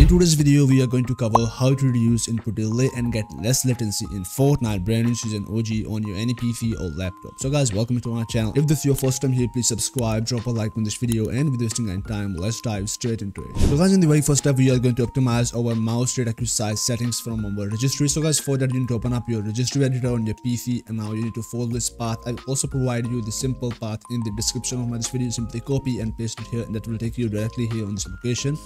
In today's video, we are going to cover how to reduce input delay and get less latency in Fortnite brand new season OG on your any PC or laptop. So guys, welcome to our channel. If this is your first time here, please subscribe, drop a like on this video and with wasting any time, let's dive straight into it. So guys, in the very first step, we are going to optimize our mouse data queue size settings from our registry. So guys, for that, you need to open up your registry editor on your PC and now you need to follow this path. I'll also provide you the simple path in the description of my this video. Simply copy and paste it here and that will take you directly here on this location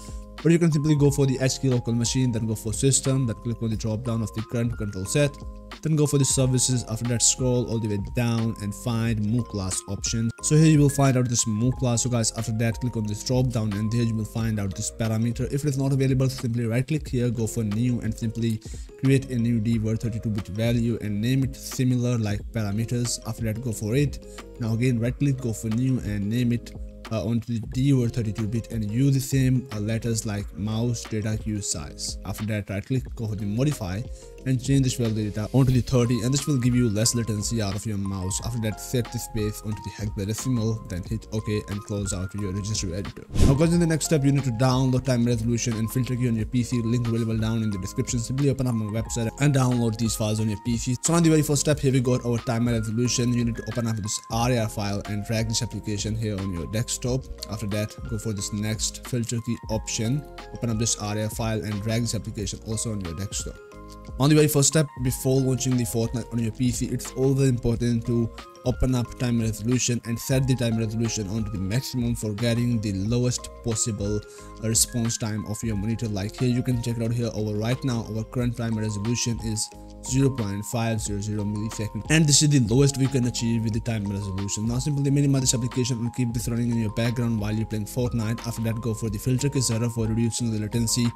or you can simply go for the HK local machine then go for system then click on the drop down of the current control set then go for the services after that scroll all the way down and find mouclass option so here you will find out this mouclass so guys after that click on this drop down and there you will find out this parameter. If it is not available simply right click here go for new and simply create a new dword 32 bit value and name it similar like parameters. After that go for it. Now again right click go for new and name it uh, onto the dword 32-bit and use the same uh, letters like mouse data queue size. After that, right click, go to the modify and change this value data onto the 30 and this will give you less latency out of your mouse. After that, set the space onto the hexadecimal, then hit OK and close out your registry editor. Now guys, in the next step, you need to download time resolution and filter key on your PC. Link available down in the description. Simply open up my website and download these files on your PC. So on the very first step, here we got our timer resolution. You need to open up this RAR file and drag this application here on your desktop. After that, go for this next filter key option. Open up this RAR file and drag this application also on your desktop. On the very first step, before launching the Fortnite on your PC, it's always important to open up time resolution and set the time resolution onto the maximum for getting the lowest possible response time of your monitor. Like here you can check it out here over right now our current time resolution is 0.500 millisecond and this is the lowest we can achieve with the time resolution. Now simply minimize this application and keep this running in your background while you're playing fortnite. After that go for the filter key for reducing the latency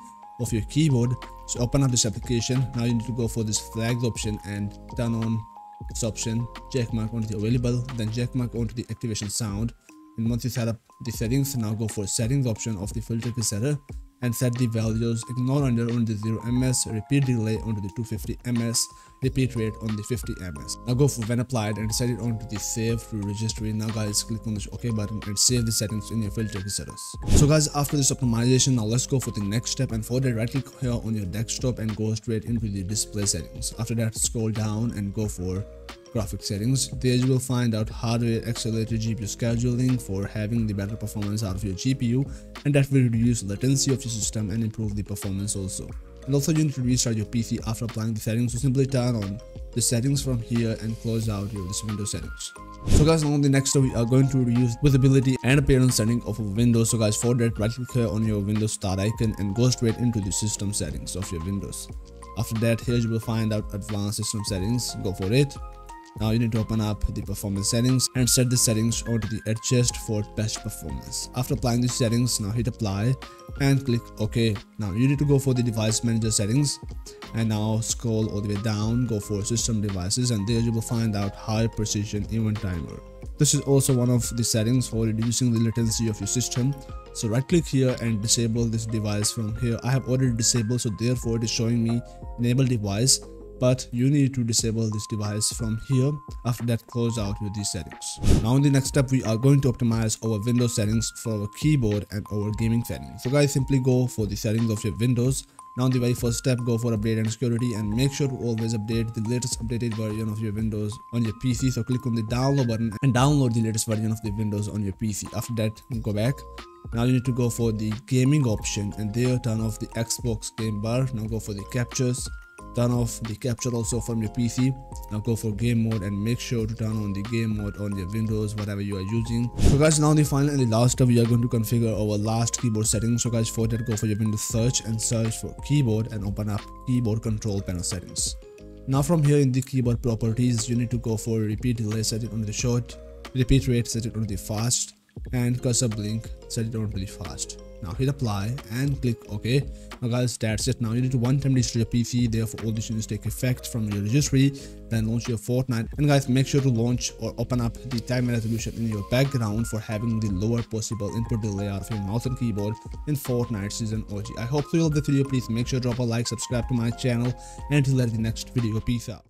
of your keyboard. So open up this application. Now you need to go for this flags option and turn on this option. Check mark onto the available then check mark onto the activation sound. And once you set up the settings now go for settings option of the filter setter and set the values ignore under on the 0 ms repeat delay onto the 250 ms repeat rate on the 50 ms now go for when applied and set it onto the save to registry. Now guys click on this ok button and save the settings in your filter settings so guys after this optimization now let's go for the next step and for that right click here on your desktop and go straight into the display settings. After that scroll down and go for graphic settings. There you will find out hardware accelerated GPU scheduling for having the better performance out of your GPU and that will reduce latency of your system and improve the performance also. And also you need to restart your PC after applying the settings so simply turn on the settings from here and close out your this Windows settings. So guys now the next we are going to use visibility and appearance setting of Windows. So guys for that right click here on your Windows start icon and go straight into the system settings of your Windows. After that here you will find out advanced system settings. Go for it now you need to open up the performance settings and set the settings onto the adjust for best performance. After applying these settings, now hit apply and click OK. Now you need to go for the device manager settings and now scroll all the way down, go for system devices and there you will find out high precision event timer. This is also one of the settings for reducing the latency of your system. So right click here and disable this device from here. I have already disabled so therefore it is showing me enable device but you need to disable this device from here after that close out with these settings. Now in the next step we are going to optimize our windows settings for our keyboard and our gaming settings so guys simply go for the settings of your windows. Now the very first step go for update and security and make sure to always update the latest updated version of your windows on your pc so click on the download button and download the latest version of the windows on your pc after that go back. Now you need to go for the gaming option and there turn off the xbox game bar. Now go for the captures turn off the capture also from your pc now go for game mode and make sure to turn on the game mode on your windows whatever you are using. So guys now the final and the last step we are going to configure our last keyboard settings. So guys for that go for your windows search and search for keyboard and open up keyboard control panel settings. Now from here in the keyboard properties you need to go for repeat delay set it on the short repeat rate set it on the fast and cursor blink set it on really fast now hit apply and click ok. Now guys that's it. Now you need to one time register your pc therefore all this needs take effect from your registry then launch your fortnite. And guys make sure to launch or open up the time resolution in your background for having the lower possible input delay out of your mouse and keyboard in fortnite season og i hope you love the video. Please make sure to drop a like subscribe to my channel and until the next video. Peace out